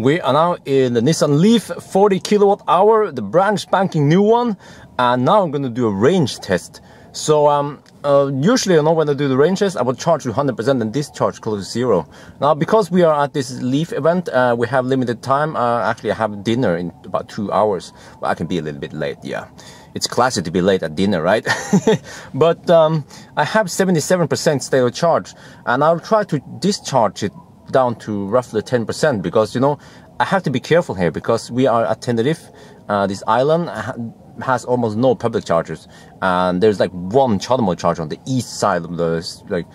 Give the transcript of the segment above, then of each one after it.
We are now in the Nissan Leaf 40 kilowatt hour, the brand spanking new one. And now I'm going to do a range test. So um, uh, usually, you know, when I do the range test, I will charge you 100% and discharge close to zero. Now, because we are at this Leaf event, uh, we have limited time. Uh, actually, I have dinner in about two hours. Well, I can be a little bit late, yeah. It's classy to be late at dinner, right? but um, I have 77% state of charge, and I'll try to discharge it down to roughly 10% because, you know, I have to be careful here because we are at Tenerife, uh, this island has almost no public chargers. And there's like one CHAdeMO charger on the east side of the like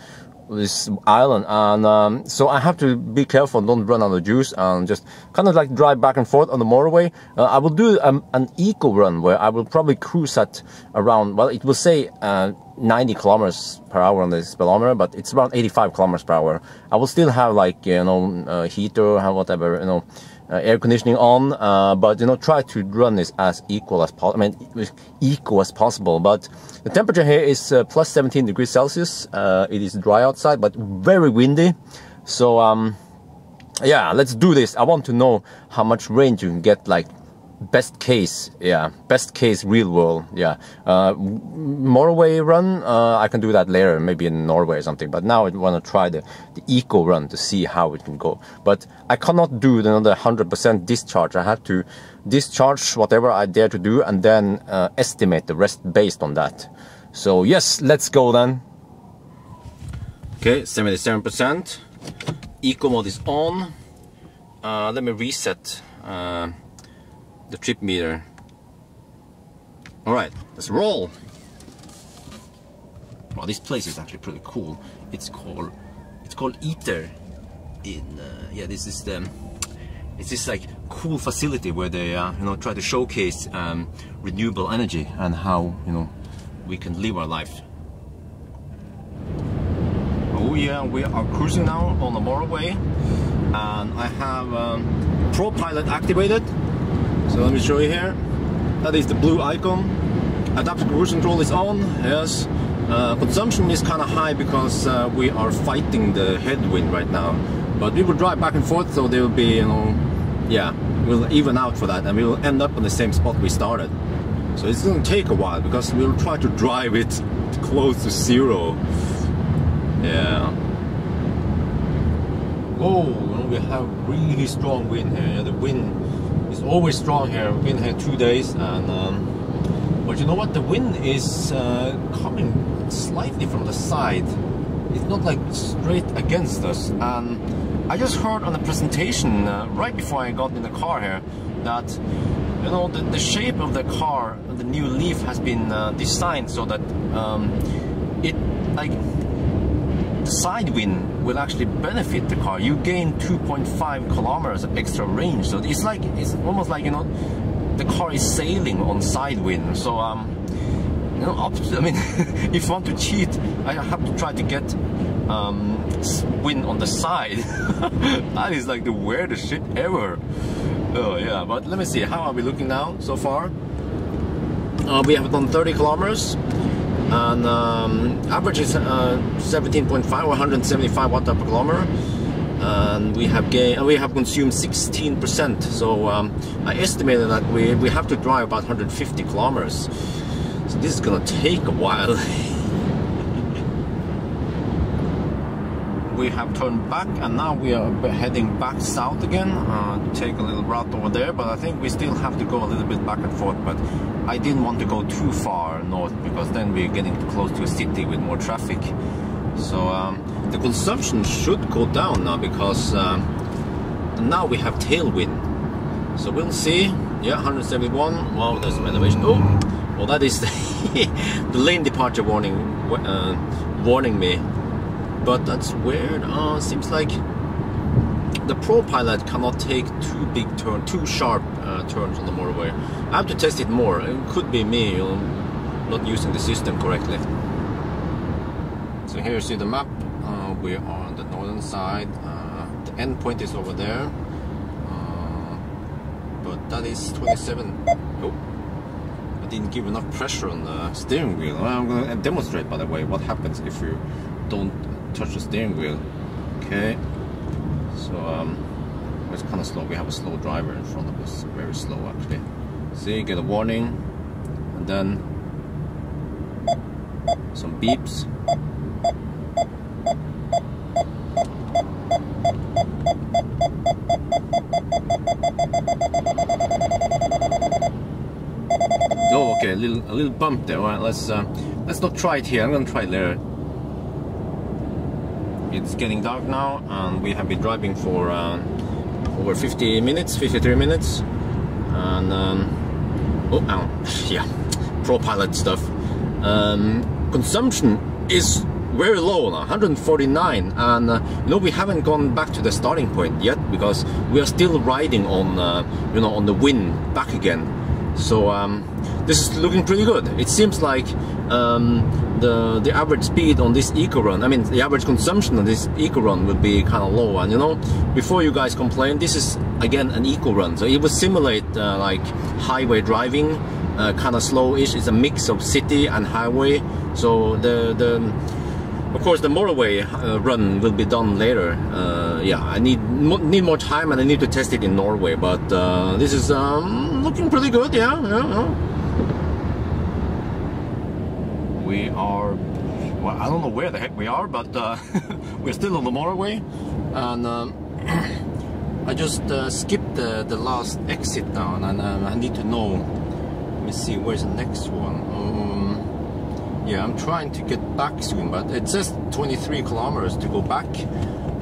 this island and um, so I have to be careful don't run out of juice and just kind of like drive back and forth on the motorway. Uh, I will do um, an eco run where I will probably cruise at around well it will say uh, 90 kilometers per hour on the speedometer but it's around 85 kilometers per hour. I will still have like you know uh, heater or whatever you know uh, air conditioning on, uh, but you know, try to run this as equal as possible. I mean, equal as possible. But the temperature here is uh, plus 17 degrees Celsius. Uh, it is dry outside, but very windy. So um, yeah, let's do this. I want to know how much range you can get, like best case yeah best case real world yeah. Uh norway run uh i can do that later maybe in norway or something but now i want to try the the eco run to see how it can go. But i cannot do another 100 percent discharge. I have to discharge whatever i dare to do and then uh, estimate the rest based on that. So yes let's go then. Okay 77 percent. Eco mode is on. Uh, let me reset uh, the trip meter. All right, let's roll. Well, this place is actually pretty cool. It's called it's called ITER. In uh, yeah, this is the it's this like cool facility where they uh, you know try to showcase um, renewable energy and how you know we can live our life. Oh yeah, we are cruising now on the motorway, and I have um, ProPilot activated so let me show you here. That is the blue icon. Adaptive cruise control is on, yes. Uh, consumption is kind of high because uh, we are fighting the headwind right now. But we will drive back and forth, so there will be, you know, yeah, we'll even out for that, and we will end up on the same spot we started. So it's going to take a while because we'll try to drive it close to zero. Yeah. Oh, we have really strong wind here. The wind always strong here. We've been here two days, and um, but you know what? The wind is uh, coming slightly from the side. It's not like straight against us. And I just heard on the presentation uh, right before I got in the car here that you know the, the shape of the car, the new Leaf has been uh, designed so that um, it like the side wind will actually benefit the car. You gain 2.5 kilometers of extra range. So it's like, it's almost like, you know, the car is sailing on side wind. So, um, you know, up to, I mean, if you want to cheat, I have to try to get um, wind on the side. that is like the weirdest shit ever. Oh yeah, but let me see, how are we looking now so far? Uh, we have done 30 kilometers and um, average is uh, 17.5 or 175 watt per kilometer. And we have gained we have consumed 16 percent. So um, I estimated that we, we have to drive about 150 kilometers. So this is gonna take a while we have turned back and now we are heading back south again. Uh, take a little route over there but I think we still have to go a little bit back and forth but I didn't want to go too far north because then we're getting close to a city with more traffic. So um, the consumption should go down now because um, now we have tailwind. So we'll see. Yeah 171 wow there's some elevation. Oh well that is the, lane departure warning uh, warning me but that's weird. Uh, seems like the Pro Pilot cannot take two big turn, two sharp uh, turns on the motorway. I have to test it more. It could be me you know, not using the system correctly. So here you see the map. Uh, we are on the northern side. Uh, the end point is over there. Uh, but that is 27. Oh, I didn't give enough pressure on the steering wheel. I'm going to demonstrate, by the way, what happens if you don't touch the steering wheel okay so um, it's kind of slow. We have a slow driver in front of us, very slow actually. See, get a warning, and then some beeps. Oh, okay, a little a little bump there. All right, let's uh, let's not try it here. I'm gonna try it later. It's getting dark now, and we have been driving for uh, over 50 minutes, 53 minutes, and um, oh, yeah, ProPilot stuff. Um, consumption is very low now, 149, and uh, you know we haven't gone back to the starting point yet because we are still riding on uh, you know on the wind back again. So um, this is looking pretty good. It seems like um, the the average speed on this eco run, I mean the average consumption on this eco run will be kind of low. And you know, before you guys complain, this is again an eco run, so it will simulate uh, like highway driving, uh, kind of slow-ish. It's a mix of city and highway. So the the of course, the motorway uh, run will be done later. Uh, yeah, I need need more time and I need to test it in Norway. But uh, this is um, looking pretty good. Yeah, yeah, yeah. We are. Well, I don't know where the heck we are, but uh, we're still on the motorway, and um, I just uh, skipped the, the last exit now, and um, I need to know. Let me see, where's the next one? Um, yeah, I'm trying to get back soon, but it says 23 kilometers to go back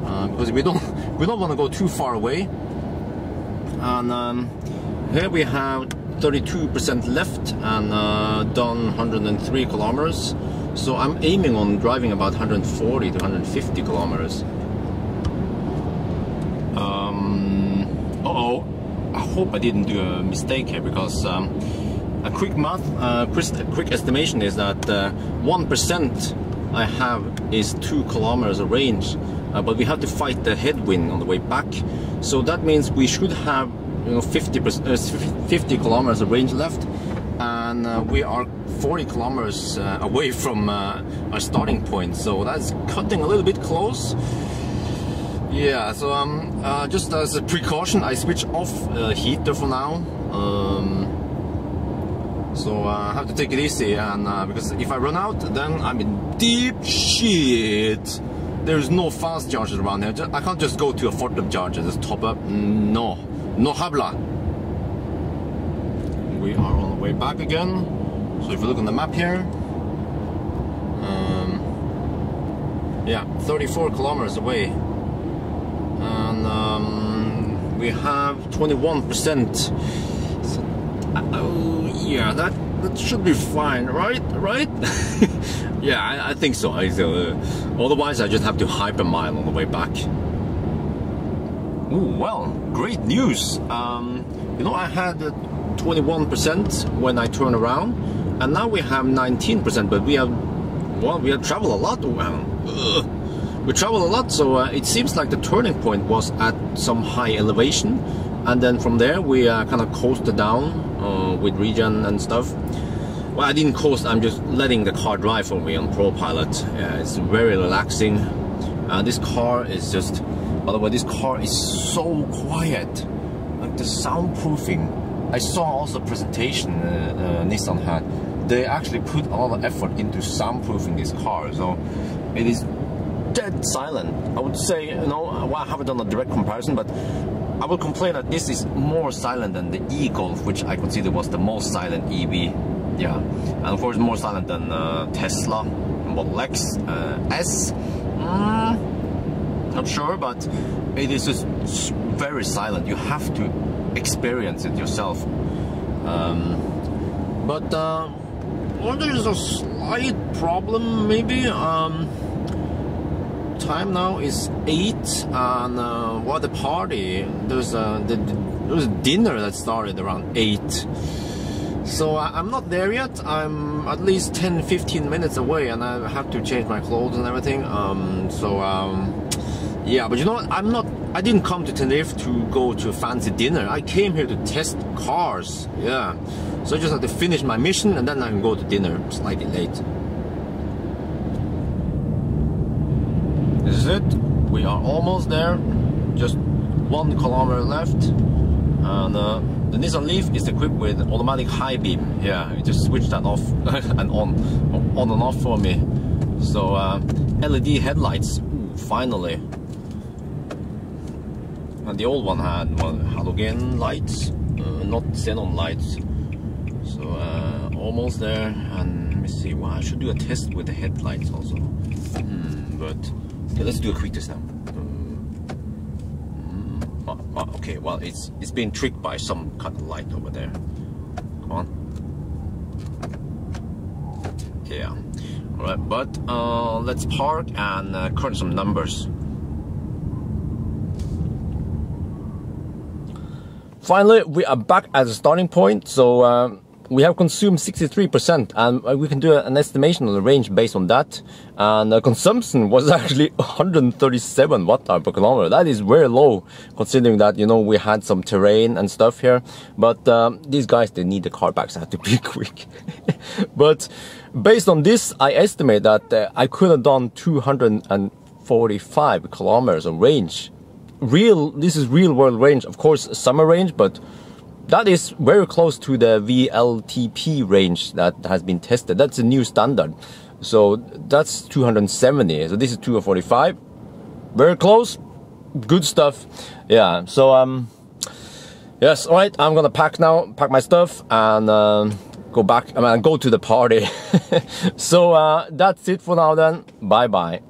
uh, because we don't we don't want to go too far away. And um, here we have 32% left and uh, done 103 kilometers. So I'm aiming on driving about 140 to 150 kilometers. Um, uh oh, I hope I didn't do a mistake here because. Um, a quick math, uh, quick estimation is that uh, one uh, I have is two kilometers of range, uh, but we have to fight the headwind on the way back. So that means we should have you know 50 uh, 50 kilometers of range left, and uh, we are 40 kilometers away from our starting point. So that's cutting a little bit close. Yeah, so um, just as a precaution, I switch off heater for now. Um, so uh, I have to take it easy and uh, because if I run out then I'm in deep shit there's no fast chargers around here I can't just go to a Fortum charger just top up no no habla we are on the way back again so if you look on the map here um, yeah 34 kilometers away and um, we have 21 percent Oh, yeah, that, that should be fine, right? Right? yeah, I, I, think so. I, uh, otherwise, I just have to hypermile on the way back. Ooh, well, great news. Um, you know, I had 21% when I turn around, and now we have 19%, but we have, well, we have traveled a lot. Well, we traveled a lot, so uh, it seems like the turning point was at some high elevation, and then from there we uh, kind of coasted down uh, with regen and stuff. Well, I didn't coast, I'm just letting the car drive for me on ProPilot. Yeah, it's very relaxing. Uh, this car is just, by the way, this car is so quiet. Like the soundproofing. I saw also presentation uh, uh, Nissan had. They actually put a lot of effort into soundproofing this car. So it is dead silent. I would say, you know, well, I haven't done a direct comparison, but I will complain that this is more silent than the e-Golf, which I consider was the most silent EV. Yeah, and of course more silent than uh, Tesla, Model X, uh, S. Mm, not sure, but it is just very silent. You have to experience it yourself. Um, but uh, well, there's a slight problem, maybe. Um, time now is eight, and uh, what the party? There's a the, there was a dinner that started around eight. So I, am not there yet. I'm at least 10, 15 minutes away, and I have to change my clothes and everything. Um, so um, yeah, but you know what? I'm not. I didn't come to Tenerife to go to a fancy dinner. I came here to test cars. Yeah. So I just have to finish my mission, and then I can go to dinner. Slightly late. is it. We are almost there. Just one kilometer left. And uh, the Nissan Leaf is equipped with automatic high beam. Yeah, you just switch that off and on, on and off for me. So uh, LED headlights, Ooh, finally. And the old one had well, halogen lights, uh, not xenon lights. So uh, almost there. And let me see. Well, I should do a test with the headlights also. Hmm, but okay, let's do a quick test now. Uh, uh, okay, well, it's it's being tricked by some kind of light over there. Come on. Yeah. All right, but uh, let's park and uh, crunch some numbers. Finally, we are back at the starting point. So um, we have consumed 63% and uh, we can do an estimation of the range based on that. And the consumption was actually 137 watt hour per kilometer. That is very low considering that, you know, we had some terrain and stuff here. But um, these guys, they need the car back, so I have to be quick. but based on this, I estimate that uh, I could have done 245 kilometers of range real this is real world range. Of course summer range but that is very close to the WLTP range that has been tested. That's a new standard. So that's 270 so this is 245 very close. Good stuff. Yeah so um yes all right i'm gonna pack now pack my stuff and um, go back I mean, go to the party. So uh, that's it for now then. Bye bye